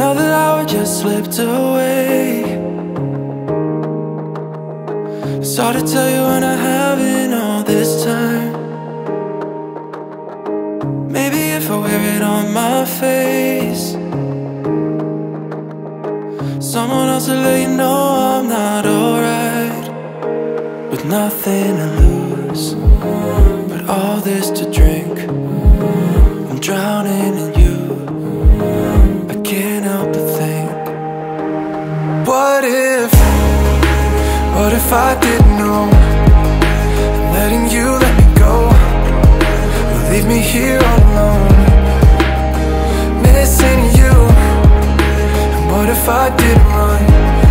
Another hour just slipped away. It's hard to tell you when I haven't all this time. Maybe if I wear it on my face. Someone else will let you know I'm not alright. With nothing to lose. But all this to drink What if I didn't know? Letting you let me go. Would leave me here all alone. Missing you. And what if I didn't run?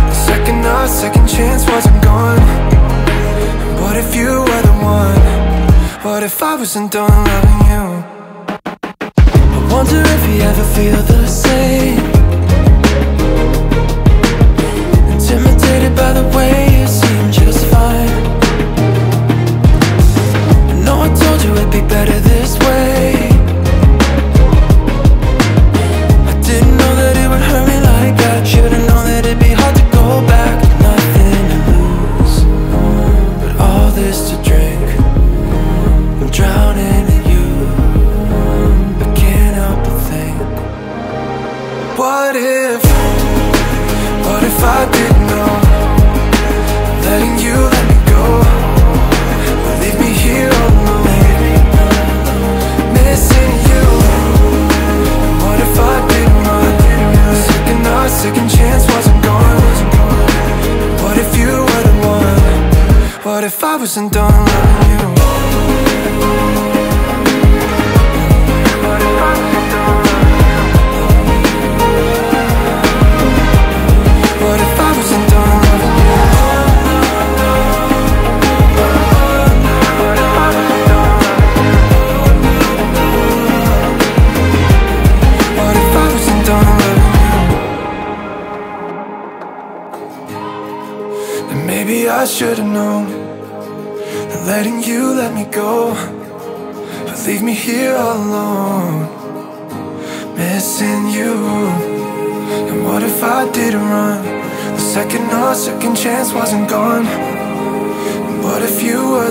The second our second chance wasn't gone. And what if you were the one? What if I wasn't done loving you? I wonder if you ever feel the same if What if I didn't know Letting you let me go Would leave me here alone. Missing you What if I didn't run Second our second chance wasn't gone. What if you were the one What if I wasn't done loving you I should've known That letting you let me go Would leave me here all alone Missing you and what if I didn't run? The second our second chance wasn't gone. And what if you were?